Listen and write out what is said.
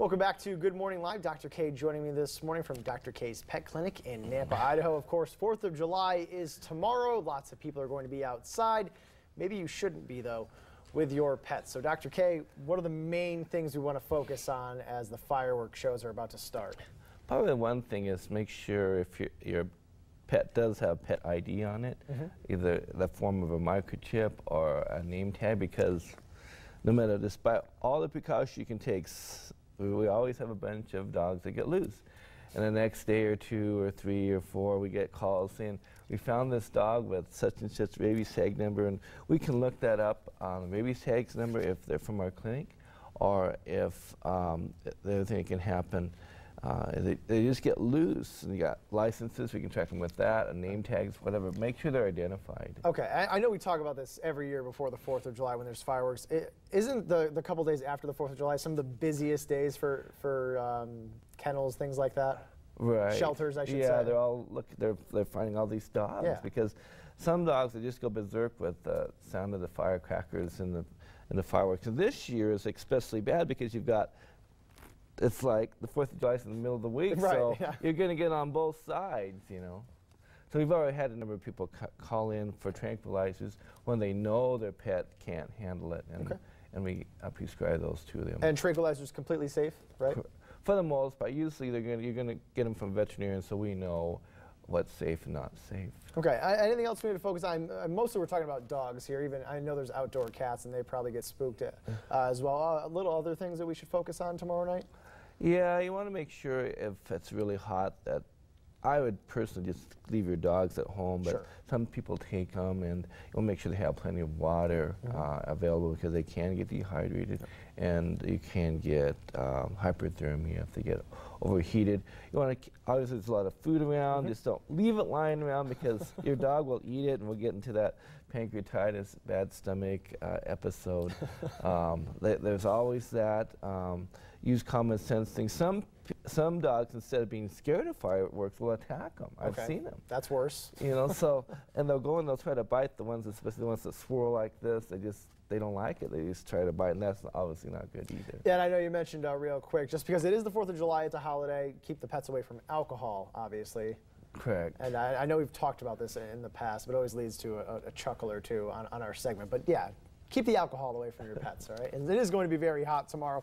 Welcome back to Good Morning Live. Dr. K joining me this morning from Dr. K's Pet Clinic in Nampa, Idaho. Of course, 4th of July is tomorrow. Lots of people are going to be outside. Maybe you shouldn't be, though, with your pets. So, Dr. K, what are the main things we want to focus on as the fireworks shows are about to start? Probably the one thing is make sure if your, your pet does have pet ID on it, Mm-hmm. either the form of a microchip or a name tag, because no matter, despite all the precautions you can take, we always have a bunch of dogs that get loose. And the next day or two or three or four, we get calls saying, we found this dog with such and such rabies tag number, and we can look that up on the rabies tags number if they're from our clinic, or if um, the other thing that can happen, uh, they, they just get loose, and you got licenses, we can track them with that, and name tags, whatever. Make sure they're identified. Okay, I, I know we talk about this every year before the 4th of July when there's fireworks. is isn't the, the couple days after the 4th of July some of the busiest days for, for um, kennels, things like that? Right. Shelters, I should yeah, say. they're all look. They're they're finding all these dogs Yeah. because some dogs they just go berserk with the sound of the firecrackers and the and the fireworks. And this year is especially bad because you've got it's like the Fourth of July is in the middle of the week, Right, so yeah. you're going to get on both sides, you know. So we've already had a number of people ca- call in for tranquilizers when they know their pet can't handle it, and Okay. and we uh, prescribe those to them. And tranquilizers completely safe, right? For the most part, usually they're gonna, you're going to get them from veterinarians, so we know what's safe and not safe. Okay. I, anything else we need to focus on? Uh, mostly we're talking about dogs here. Even I know there's outdoor cats, and they probably get spooked uh, as well. Uh, little other things that we should focus on tomorrow night. Yeah, you want to make sure if it's really hot that I would personally just leave your dogs at home, but Sure. some people take them and you want to make sure they have plenty of water uh, available because they can get dehydrated and you can get um, hyperthermia if they get overheated. You want to obviously there's a lot of food around. Just don't leave it lying around because your dog will eat it, and we'll get into that pancreatitis, bad stomach uh, episode. um, th- there's always that. Um, use common sense things. Some p- some dogs, instead of being scared of fireworks, will attack them. I've Okay. seen them. That's worse. You know, so and they'll go and they'll try to bite the ones, especially the ones that swirl like this. They just they don't like it. They just try to bite, and that's obviously not good either. Yeah, and I know you mentioned uh, real quick, just because it is the 4th of July, it's a holiday, keep the pets away from alcohol, obviously. Correct. And I, I know we've talked about this in the past, but it always leads to a, a chuckle or two on, on our segment. But yeah, keep the alcohol away from your pets, all right? And it is going to be very hot tomorrow.